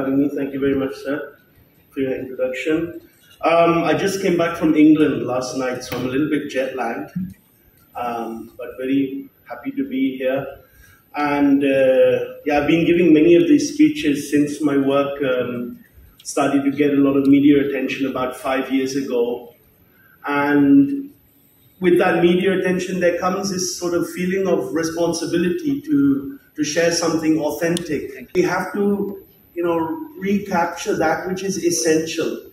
having me. Thank you very much, sir, for your introduction. Um, I just came back from England last night, so I'm a little bit jet lagged, um, but very happy to be here. And uh, yeah, I've been giving many of these speeches since my work um, started to get a lot of media attention about five years ago. And with that media attention, there comes this sort of feeling of responsibility to, to share something authentic. We have to, you know, recapture that which is essential.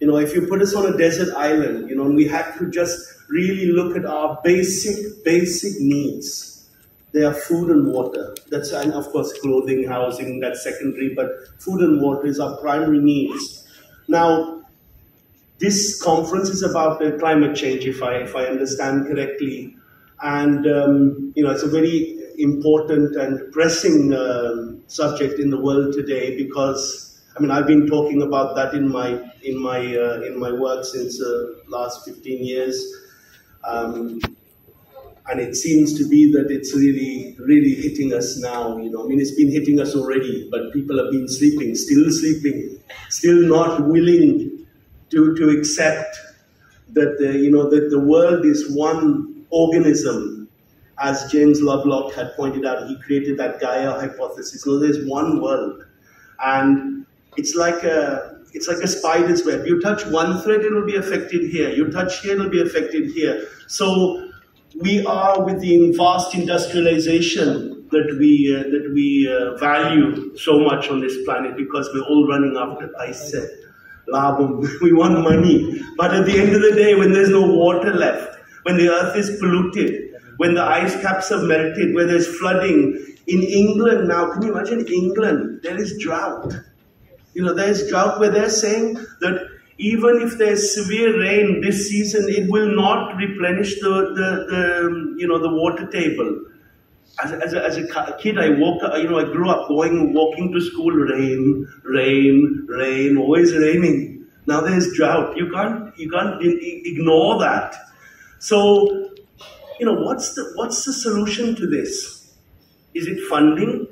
You know, if you put us on a desert island, you know, and we have to just really look at our basic, basic needs they are food and water. That's and of course clothing, housing, that's secondary, but food and water is our primary needs. Now, this conference is about climate change, if I if I understand correctly, and um, you know it's a very important and pressing uh, subject in the world today because I mean I've been talking about that in my in my uh, in my work since the uh, last 15 years. Um, and it seems to be that it's really, really hitting us now. You know, I mean, it's been hitting us already, but people have been sleeping, still sleeping, still not willing to, to accept that the, you know that the world is one organism, as James Lovelock had pointed out. He created that Gaia hypothesis. So there's one world, and it's like a it's like a spider's web. You touch one thread, it'll be affected here. You touch here, it'll be affected here. So we are with the vast industrialization that we uh, that we uh, value so much on this planet because we're all running after I said labum. we want money, but at the end of the day, when there's no water left, when the earth is polluted, when the ice caps have melted, where there's flooding in England now, can you imagine England? There is drought. You know, there's drought where they're saying that even if there's severe rain this season, it will not replenish the, the, the um, you know, the water table. As, as, a, as a kid, I up, you know, I grew up going, walking to school, rain, rain, rain, always raining. Now there's drought. You can't, you can't ignore that. So, you know, what's the, what's the solution to this? Is it funding?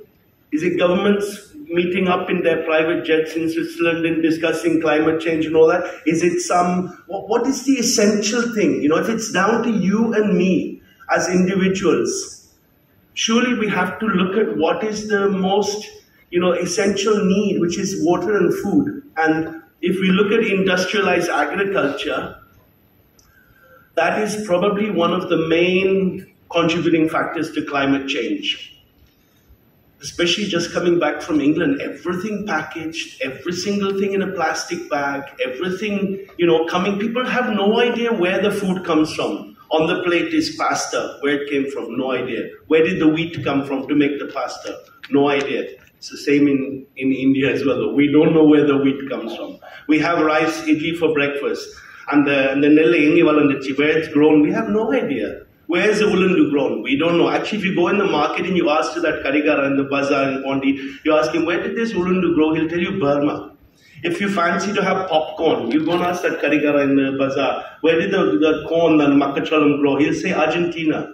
Is it governments meeting up in their private jets in Switzerland and discussing climate change and all that? Is it some, what, what is the essential thing? You know, if it's down to you and me as individuals, surely we have to look at what is the most, you know, essential need, which is water and food. And if we look at industrialized agriculture, that is probably one of the main contributing factors to climate change especially just coming back from England, everything packaged, every single thing in a plastic bag, everything, you know, coming. People have no idea where the food comes from. On the plate is pasta, where it came from, no idea. Where did the wheat come from to make the pasta? No idea. It's the same in, in India as well. We don't know where the wheat comes from. We have rice, idli for breakfast. And the, and the nelle, where it's grown, we have no idea. Where's the ulundu grown? We don't know. Actually, if you go in the market and you ask to that karigara in the bazaar in Pondi, you ask him, where did this ulundu grow? He'll tell you Burma. If you fancy to have popcorn, you go and ask that karigara in the bazaar, where did the, the corn and makachalam grow? He'll say Argentina.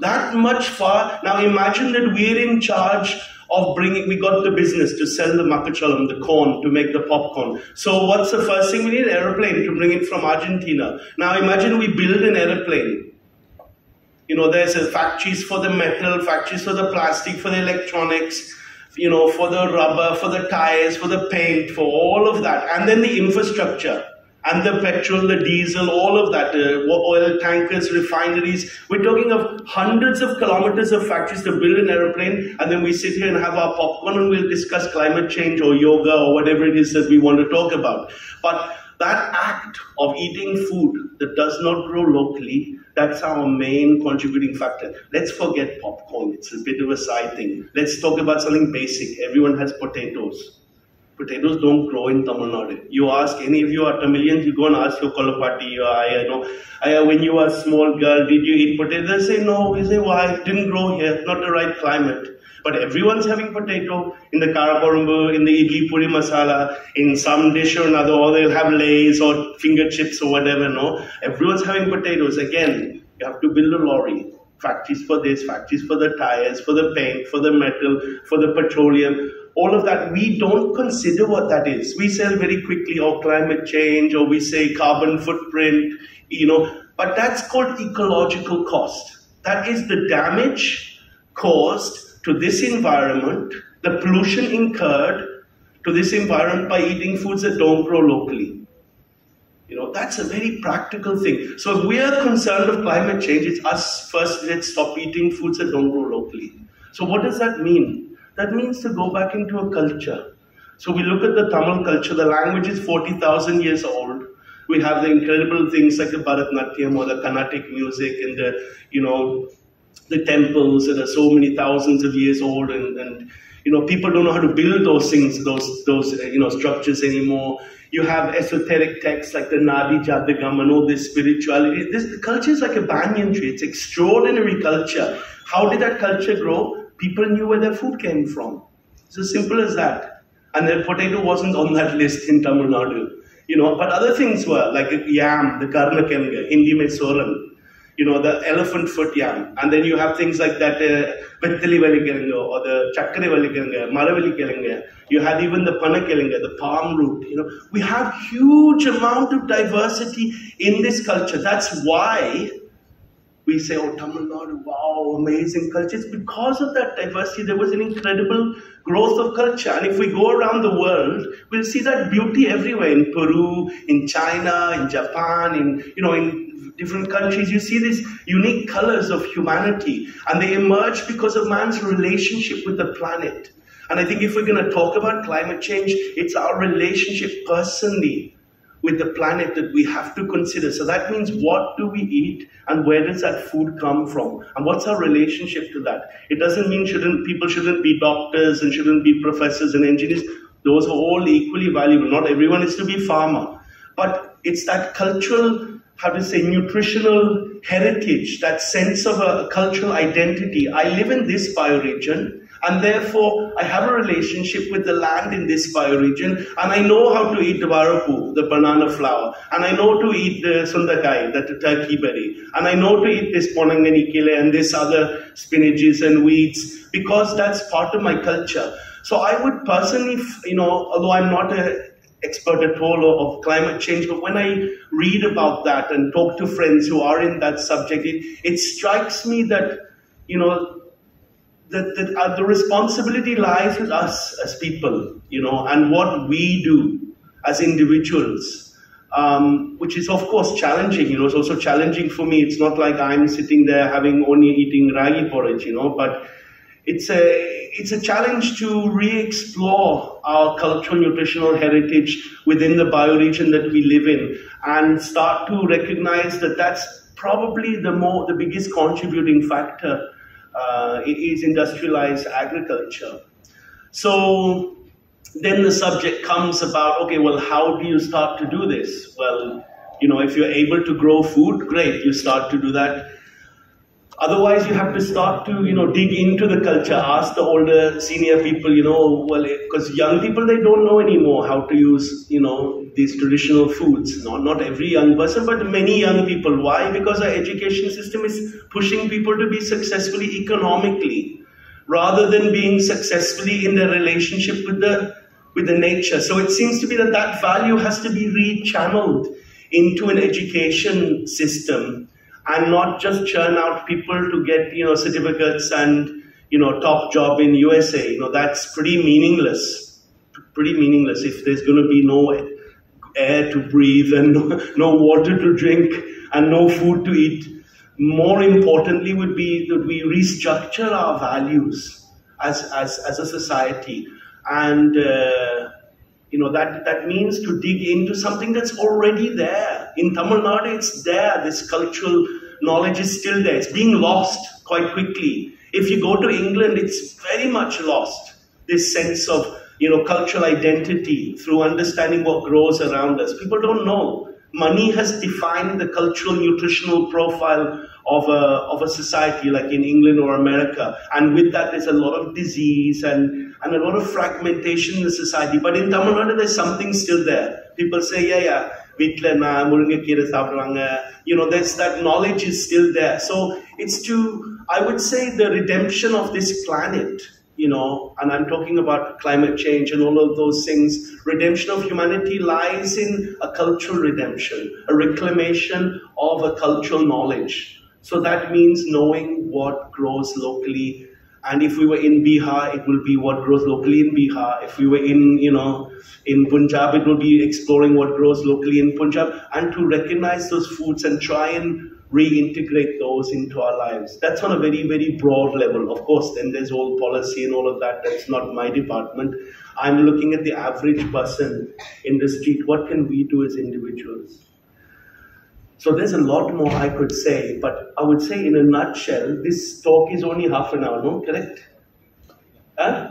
that much far. Now imagine that we're in charge of bringing, we got the business to sell the makachalam, the corn, to make the popcorn. So what's the first thing? We need an aeroplane to bring it from Argentina. Now imagine we build an aeroplane you know, there's factories for the metal, factories for the plastic, for the electronics, you know, for the rubber, for the tires, for the paint, for all of that. And then the infrastructure and the petrol, the diesel, all of that, uh, oil tankers, refineries. We're talking of hundreds of kilometers of factories to build an aeroplane, and then we sit here and have our popcorn and we'll discuss climate change or yoga or whatever it is that we want to talk about. But that act of eating food that does not grow locally, that's our main contributing factor. Let's forget popcorn. It's a bit of a side thing. Let's talk about something basic. Everyone has potatoes. Potatoes don't grow in Tamil Nadu. You ask any of you are Tamilians, you go and ask your Kolapati, I, I know, I, when you were a small girl, did you eat potatoes? They say no. You say why? It didn't grow here. Not the right climate. But everyone's having potato in the karakorumbu, in the idli puri masala, in some dish or another, or they'll have lays or finger chips or whatever, no? Everyone's having potatoes. Again, you have to build a lorry. Factories for this, factories for the tires, for the paint, for the metal, for the petroleum. All of that, we don't consider what that is. We say very quickly, oh, climate change, or we say carbon footprint, you know, but that's called ecological cost. That is the damage caused to this environment, the pollution incurred to this environment by eating foods that don't grow locally. You know, that's a very practical thing. So if we are concerned of climate change, it's us first, let's stop eating foods that don't grow locally. So what does that mean? That means to go back into a culture. So we look at the Tamil culture, the language is 40,000 years old. We have the incredible things like the Bharatnatyam or the Carnatic music and the, you know, the temples that are so many thousands of years old and, and you know, people don't know how to build those things, those, those uh, you know, structures anymore. You have esoteric texts like the Nadi Jatagam and all this spirituality. This culture is like a banyan tree. It's extraordinary culture. How did that culture grow? People knew where their food came from. It's as simple as that. And the potato wasn't on that list in Tamil Nadu. You know, but other things were like yam, the karnakenga, Hindi mein soran, you know, the elephant foot yam. And then you have things like that, uh, Vettali or the Chakkare Velikiringa, Maraveli You had even the Panakiringa, the palm root. You know, we have huge amount of diversity in this culture. That's why we say, oh, Tamil Nadu, wow, amazing culture. It's because of that diversity. There was an incredible growth of culture. And if we go around the world, we'll see that beauty everywhere in Peru, in China, in Japan, in, you know, in different countries, you see these unique colors of humanity, and they emerge because of man's relationship with the planet. And I think if we're going to talk about climate change, it's our relationship personally with the planet that we have to consider. So that means what do we eat and where does that food come from? And what's our relationship to that? It doesn't mean shouldn't people shouldn't be doctors and shouldn't be professors and engineers. Those are all equally valuable. Not everyone is to be farmer. But it's that cultural how to say, nutritional heritage, that sense of a cultural identity. I live in this bioregion, and therefore I have a relationship with the land in this bioregion, and I know how to eat the varapu, the banana flower, and I know to eat the sundakai, the turkey berry, and I know to eat this ponangani kile and this other spinaches and weeds, because that's part of my culture. So I would personally, you know, although I'm not an expert at all of climate change, but when I read about that and talk to friends who are in that subject, it, it strikes me that, you know, that, that uh, the responsibility lies with us as people, you know, and what we do as individuals. Um, which is of course challenging. You know, it's also challenging for me. It's not like I'm sitting there having only eating ragi porridge. You know, but it's a it's a challenge to re-explore our cultural nutritional heritage within the bioregion that we live in and start to recognize that that's probably the more the biggest contributing factor uh, is industrialized agriculture. So then the subject comes about okay well how do you start to do this? Well you know if you're able to grow food great you start to do that Otherwise, you have to start to, you know, dig into the culture, ask the older, senior people, you know, well, because young people, they don't know anymore how to use, you know, these traditional foods. Not, not every young person, but many young people. Why? Because our education system is pushing people to be successfully economically rather than being successfully in their relationship with the, with the nature. So it seems to be that that value has to be rechanneled into an education system and not just churn out people to get you know certificates and you know top job in USA. You know that's pretty meaningless. Pretty meaningless if there's going to be no air to breathe and no, no water to drink and no food to eat. More importantly, would be that we restructure our values as as as a society and. Uh, you know, that, that means to dig into something that's already there. In Tamil Nadu, it's there. This cultural knowledge is still there. It's being lost quite quickly. If you go to England, it's very much lost. This sense of, you know, cultural identity through understanding what grows around us. People don't know Money has defined the cultural nutritional profile of a, of a society like in England or America. And with that, there's a lot of disease and, and a lot of fragmentation in the society. But in Tamil Nadu, there's something still there. People say, yeah, yeah, வீட்டில் நான் முருங்கைக்கீரை சாப்பிடுவாங்க you know there's that knowledge is still there so it's to i would say the redemption of this planet you know, and I'm talking about climate change and all of those things. Redemption of humanity lies in a cultural redemption, a reclamation of a cultural knowledge. So that means knowing what grows locally. And if we were in Bihar, it will be what grows locally in Bihar. If we were in, you know, in Punjab, it will be exploring what grows locally in Punjab and to recognize those foods and try and reintegrate those into our lives. That's on a very, very broad level. Of course, then there's all policy and all of that. That's not my department. I'm looking at the average person in the street. What can we do as individuals? So there's a lot more I could say, but I would say in a nutshell, this talk is only half an hour, no? Correct? Huh?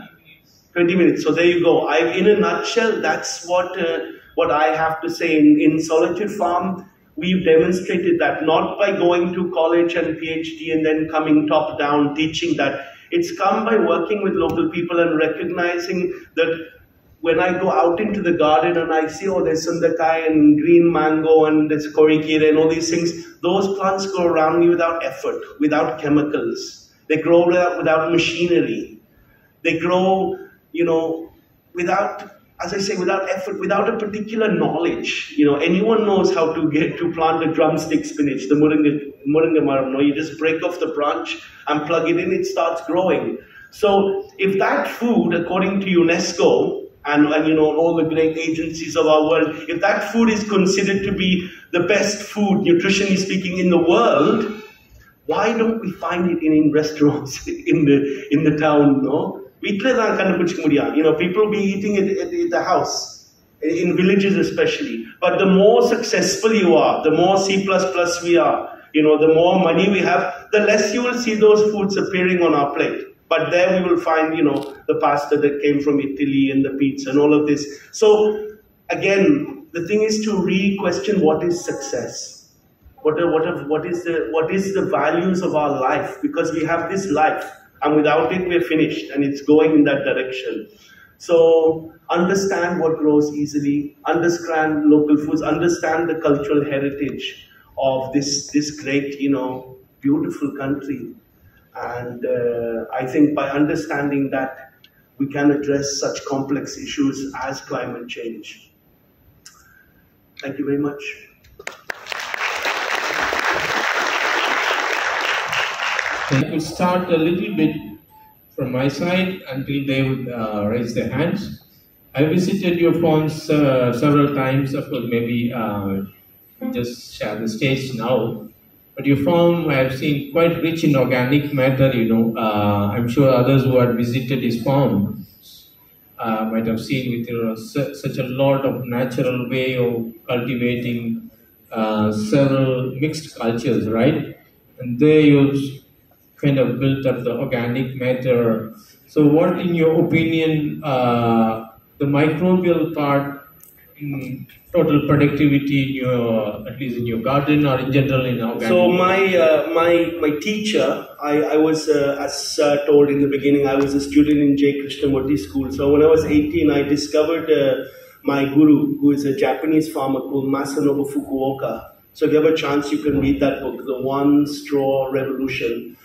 20 minutes. So there you go. I, in a nutshell, that's what uh, what I have to say. In, in Solitude Farm, we've demonstrated that not by going to college and PhD and then coming top down teaching that. It's come by working with local people and recognizing that when I go out into the garden and I see, oh, there's sundakai and green mango and there's korikira and all these things, those plants grow around me without effort, without chemicals. They grow without, without machinery. They grow, you know, without as I say, without effort, without a particular knowledge. You know, anyone knows how to get to plant a drumstick spinach, the moringa, moringa maram. No, you just break off the branch and plug it in, it starts growing. So if that food, according to UNESCO, and, and you know all the great agencies of our world, if that food is considered to be the best food, nutritionally speaking, in the world, why don't we find it in, in restaurants in the in the town? No, வீட்டில் தான் கண்டுபிடிச்சிக்க முடியும் you know people be eating it at the house in villages especially but the more successful you are the more C++ we are you know the more money we have the less you will see those foods appearing on our plate but there we will find you know the pasta that came from Italy and the pizza and all of this so again the thing is to re-question what is success what, are, what, are, what is the what is the values of our life because we have this life and without it, we're finished, and it's going in that direction. So understand what grows easily, understand local foods, understand the cultural heritage of this, this great, you know, beautiful country. And uh, I think by understanding that, we can address such complex issues as climate change. Thank you very much. I could start a little bit from my side until they would uh, raise their hands. I visited your farms uh, several times. Of course, maybe uh, just share the stage now. But your farm, I have seen, quite rich in organic matter. You know, uh, I'm sure others who had visited his farm uh, might have seen with you know, su such a lot of natural way of cultivating uh, several mixed cultures, right? And they use kind of built up the organic matter. So, what, in your opinion, uh, the microbial part in total productivity in your, at least in your garden or in general in organic? So, my uh, my my teacher, I, I was uh, as uh, told in the beginning, I was a student in J. Krishnamurti school. So, when I was 18, I discovered uh, my guru, who is a Japanese farmer called Masanobu Fukuoka. So, if you have a chance, you can read that book, The One Straw Revolution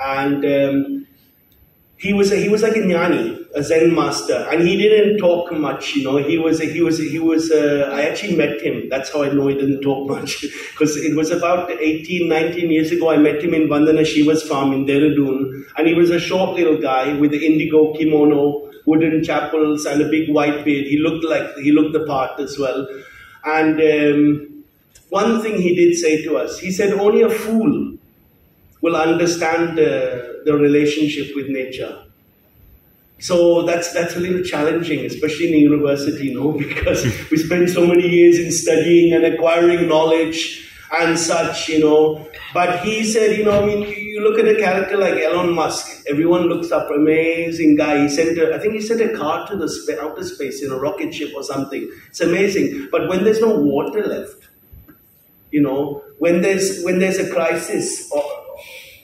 and um, he was a, he was like a jnani, a Zen master, and he didn't talk much. You know, he was a, he was a, he was. A, I actually met him. That's how I know he didn't talk much because it was about 18, 19 years ago. I met him in Vandana Shiva's farm in Dehradun, and he was a short little guy with the indigo kimono, wooden chappals, and a big white beard. He looked like he looked the part as well, and. Um, one thing he did say to us, he said, only a fool will understand the, the relationship with nature. So that's that's a little challenging, especially in a university, you know, because we spend so many years in studying and acquiring knowledge and such, you know. But he said, you know, I mean, you look at a character like Elon Musk. Everyone looks up, amazing guy. He sent, a, I think he sent a car to the outer space in a rocket ship or something. It's amazing. But when there's no water left, you know, when there's when there's a crisis or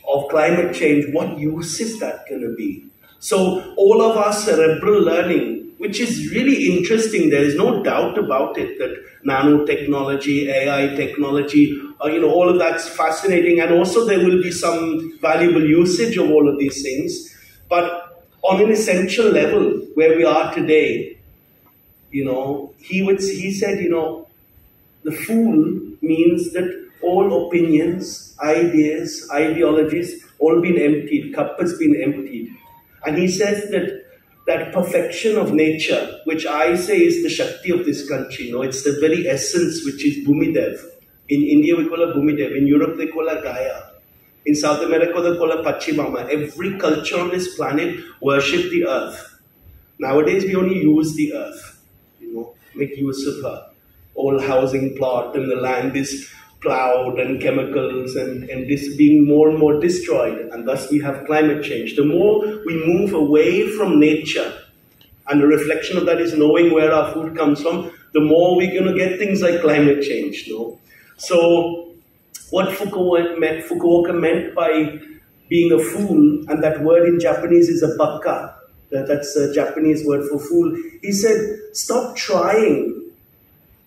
of climate change, what use is that going to be? So, all of our cerebral learning, which is really interesting, there is no doubt about it that nanotechnology, AI technology, uh, you know, all of that's fascinating, and also there will be some valuable usage of all of these things. But on an essential level where we are today, you know, he would he said, you know, the fool means that all opinions, ideas, ideologies, all been emptied, cup has been emptied. And he says that that perfection of nature, which I say is the Shakti of this country, know, it's the very essence which is Bhumidev. In India we call her Bhumidev, in Europe they call her Gaia. In South America they call her Pachamama. Every culture on this planet worship the earth. Nowadays we only use the earth, you know, make use of her. All housing plot and the land is plowed and chemicals and, and this being more and more destroyed and thus we have climate change. The more we move away from nature and the reflection of that is knowing where our food comes from, the more we're going to get things like climate change. No? So what Fukuoka meant, Fukuoka meant by being a fool, and that word in Japanese is a baka, that's a Japanese word for fool. He said, stop trying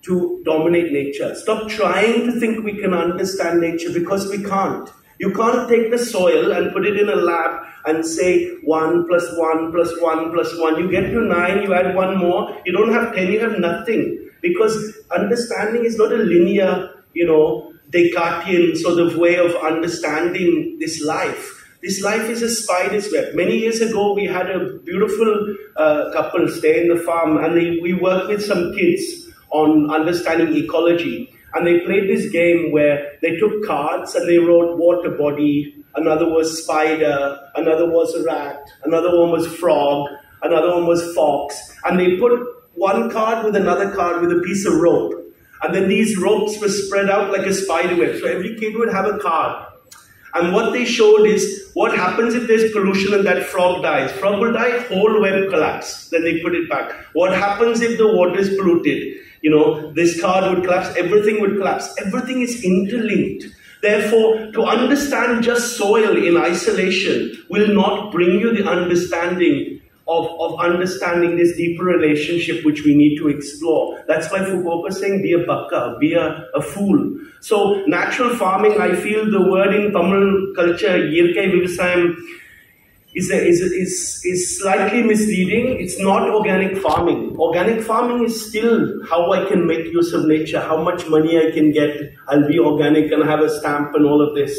to dominate nature. Stop trying to think we can understand nature because we can't. You can't take the soil and put it in a lab and say 1 plus 1 plus 1 plus 1. You get to 9, you add 1 more. You don't have 10, you have nothing. Because understanding is not a linear, you know, Descartesian sort of way of understanding this life. This life is a spider's web. Many years ago, we had a beautiful uh, couple stay in the farm and we worked with some kids on understanding ecology. And they played this game where they took cards and they wrote water body, another was spider, another was a rat, another one was frog, another one was fox. And they put one card with another card with a piece of rope. And then these ropes were spread out like a spider web. So every kid would have a card. And what they showed is what happens if there's pollution and that frog dies. Frog will die, whole web collapse. Then they put it back. What happens if the water is polluted? You know, this card would collapse, everything would collapse. Everything is interlinked. Therefore, to understand just soil in isolation will not bring you the understanding of, of understanding this deeper relationship which we need to explore. That's why Fukuoka is saying, be a baka, be a, a fool. So, natural farming, I feel the word in Tamil culture, Iyarkai Vivasayam, is, a, is, a, is, is slightly misleading. It's not organic farming. Organic farming is still how I can make use of nature, how much money I can get. I'll be organic and have a stamp and all of this.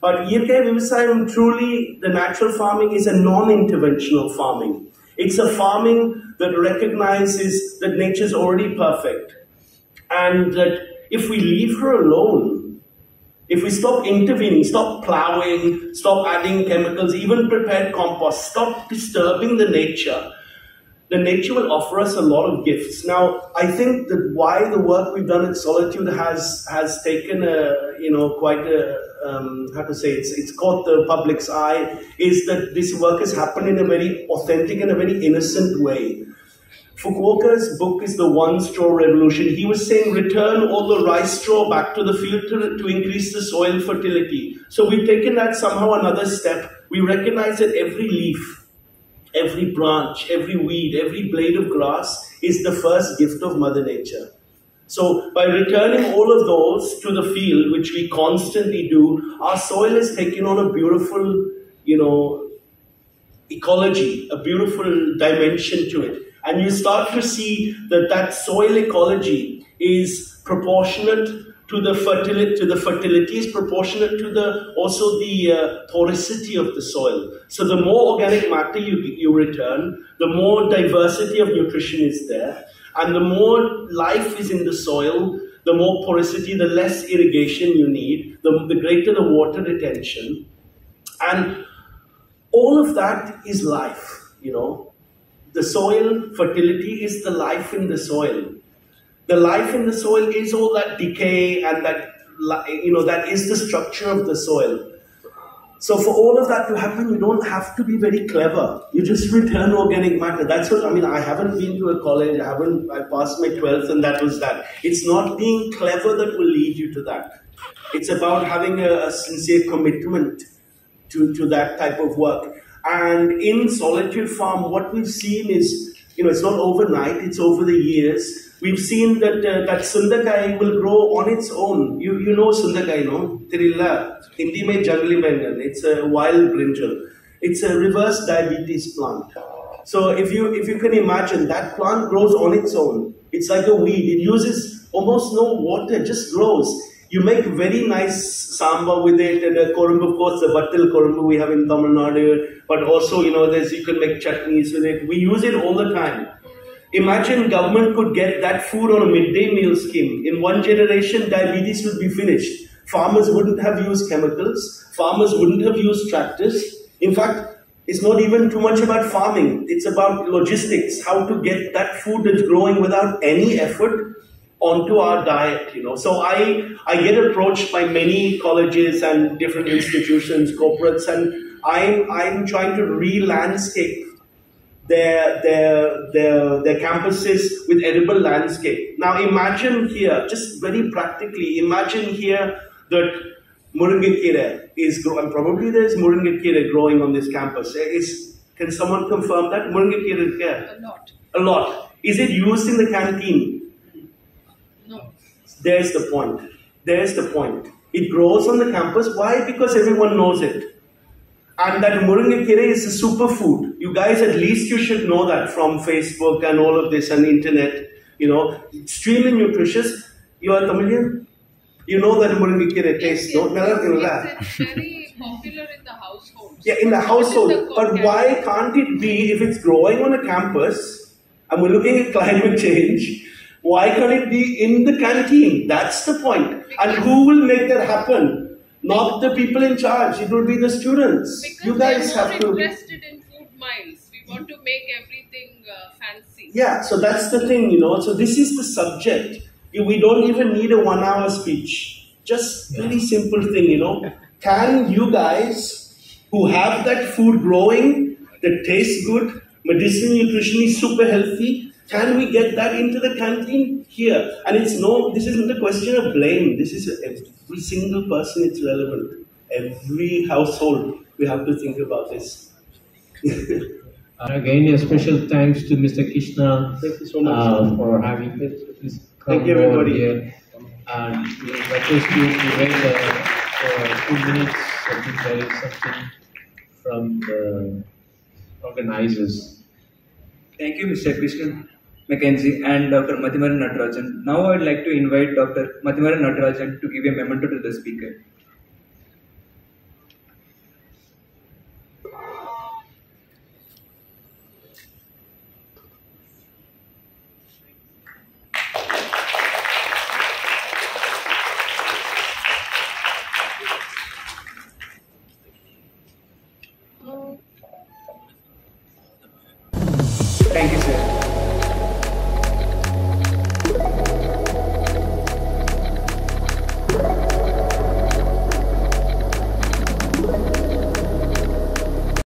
But Iyarkai Vivasayam, truly, the natural farming is a non-interventional farming. It's a farming that recognizes that nature is already perfect. And that if we leave her alone, if we stop intervening, stop plowing, stop adding chemicals, even prepared compost, stop disturbing the nature, the nature will offer us a lot of gifts. Now, I think that why the work we've done at Solitude has has taken a you know quite a um, how to say it's it's caught the public's eye is that this work has happened in a very authentic and a very innocent way. Fukuoka's book is the one straw revolution. He was saying return all the rice straw back to the field to, to increase the soil fertility. So we've taken that somehow another step. We recognize that every leaf, every branch, every weed, every blade of grass is the first gift of Mother Nature. So by returning all of those to the field, which we constantly do, our soil has taken on a beautiful, you know, ecology, a beautiful dimension to it. And you start to see that that soil ecology is proportionate to the fertility, to the fertility is proportionate to the also the uh, porosity of the soil. So the more organic matter you, you return, the more diversity of nutrition is there, and the more life is in the soil, the more porosity, the less irrigation you need, the, the greater the water retention, and all of that is life, you know. The soil fertility is the life in the soil. The life in the soil is all that decay and that, you know, that is the structure of the soil. So for all of that to happen, you don't have to be very clever. You just return organic matter. That's what I mean. I haven't been to a college. I haven't. I passed my twelfth, and that was that. It's not being clever that will lead you to that. It's about having a, a sincere commitment to, to that type of work. And in Solitude Farm, what we've seen is, you know, it's not overnight, it's over the years. We've seen that uh, that Sundakai will grow on its own. You, you know Sundakai, no? Tirilla. Hindi mein jungly bengal. It's a wild brinjal. It's a reverse diabetes plant. So if you if you can imagine that plant grows on its own. It's like a weed. It uses almost no water, just grows. You make very nice samba with it, and a korumbu, of course, the battil korumbu we have in Tamil Nadu. But also, you know, there's you can make chutneys with it. We use it all the time. Imagine government could get that food on a midday meal scheme. In one generation, diabetes would be finished. Farmers wouldn't have used chemicals. Farmers wouldn't have used tractors. In fact, it's not even too much about farming. It's about logistics, how to get that food that's growing without any effort onto our diet, you know. So I, I get approached by many colleges and different institutions, corporates, and I'm, I'm trying to re-landscape their, their, their, their campuses with edible landscape. Now imagine here, just very practically, imagine here that Murungakira is growing, probably there's Murungakira growing on this campus. Eh, is, can someone confirm that? Murungakira is here? A lot. A lot. Is it used in the canteen? No. There's the point. There's the point. It grows on the campus. Why? Because everyone knows it. And that Murungakira is a superfood. You guys, at least you should know that from Facebook and all of this and internet. You know, extremely nutritious. You are Tamilian? You know that Murungakira tastes. yes, Don't never yes, it's, very popular in the households. Yeah, in the household. The But why can't it be if it's growing on a campus and we're looking at climate change? Why can't it be in the canteen? That's the point. And who will make that happen? Not the people in charge. It will be the students. Because you guys they're more have to. interested in food miles. We want to make everything uh, fancy. Yeah, so that's the thing, you know. So this is the subject. We don't even need a one hour speech. Just Yeah. very simple thing, you know. Can you guys who have that food growing that tastes good, medicinal nutrition is super healthy, can we get that into the canteen here? And it's no, this isn't a question of blame. This is every single person it's relevant. Every household, we have to think about this. And again, a special thanks to Mr. Krishna Thank you so much. uh, for having this come Thank you, everybody. here. And we request you to wait uh, for two minutes. I think there is something from the organizers. Thank you, Mr. Krishnan McKenzie and Dr. Mathimaran Natarajan. Now I would like to invite Dr. Mathimaran Natarajan to give a memento to the speaker.